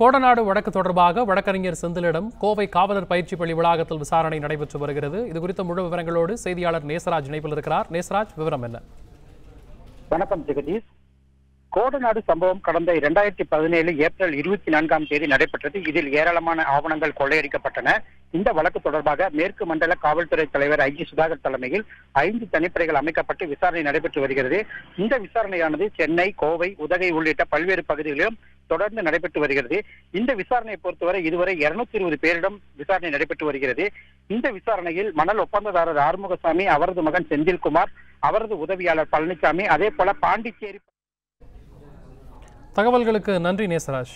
கோடநாடு வழக்கு தொடர்பாக வழக்கறிஞர் செந்திலிடம் கோவை காவலர் பயிற்சி பள்ளி வளாகத்தில் விசாரணை நடைபெற்று வருகிறது. இது குறித்த முழு விவரங்களோடு செய்தியாளர் நேசராஜ் இணைப்பில் இருக்கிறார். நேசராஜ் விவரம் என்ன? வணக்கம் ஜெகதீஷ். கோடநாடு சம்பவம் கடந்த இரண்டாயிரத்தி பதினேழு ஏப்ரல் இருபத்தி நான்காம் தேதி நடைபெற்றது. இதில் ஏராளமான ஆவணங்கள் கொள்ளையடிக்கப்பட்டன. இந்த வழக்கு தொடர்பாக மேற்கு மண்டல காவல்துறை தலைவர் ஐ. ஜி. சுதாகர் தலைமையில் ஐந்து தனிப்படைகள் அமைக்கப்பட்டு விசாரணை நடைபெற்று வருகிறது. இந்த விசாரணையானது சென்னை கோவை உதகை உள்ளிட்ட பல்வேறு பகுதிகளிலும் தொடர்ந்து நடைபெற்று வருகிறது. இந்த விசாரணையை பொறுத்தவரை இதுவரை இருநூத்தி இருபது பேரிடம் விசாரணை நடைபெற்று வருகிறது. இந்த விசாரணையில் மணல் ஒப்பந்ததாரர் ஆறுமுகசாமி அவரது மகன் செந்தில்குமார் அவரது உதவியாளர் பழனிசாமி அதே போல பாண்டிச்சேரி தகவல்களுக்கு நன்றி நேசராஜ்.